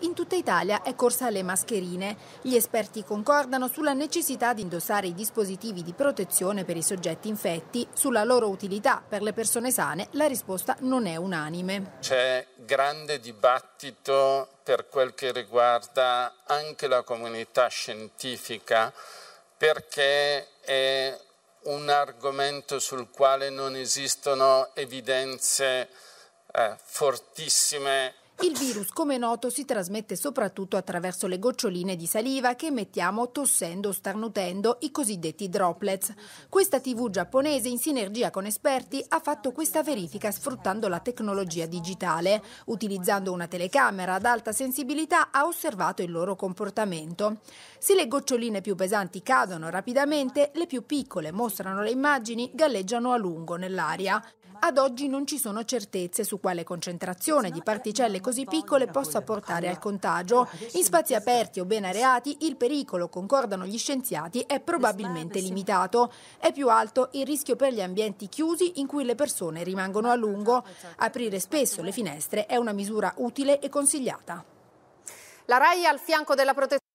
In tutta Italia è corsa alle mascherine. Gli esperti concordano sulla necessità di indossare i dispositivi di protezione per i soggetti infetti. Sulla loro utilità per le persone sane la risposta non è unanime. C'è grande dibattito per quel che riguarda anche la comunità scientifica perché è un argomento sul quale non esistono evidenze eh, fortissime il virus, come noto, si trasmette soprattutto attraverso le goccioline di saliva che emettiamo tossendo o starnutendo, i cosiddetti droplets. Questa TV giapponese, in sinergia con esperti, ha fatto questa verifica sfruttando la tecnologia digitale. Utilizzando una telecamera ad alta sensibilità ha osservato il loro comportamento. Se le goccioline più pesanti cadono rapidamente, le più piccole, mostrano le immagini, galleggiano a lungo nell'aria. Ad oggi non ci sono certezze su quale concentrazione di particelle così piccole possa portare al contagio. In spazi aperti o ben areati il pericolo, concordano gli scienziati, è probabilmente limitato. È più alto il rischio per gli ambienti chiusi in cui le persone rimangono a lungo. Aprire spesso le finestre è una misura utile e consigliata. La RAI al fianco della protezione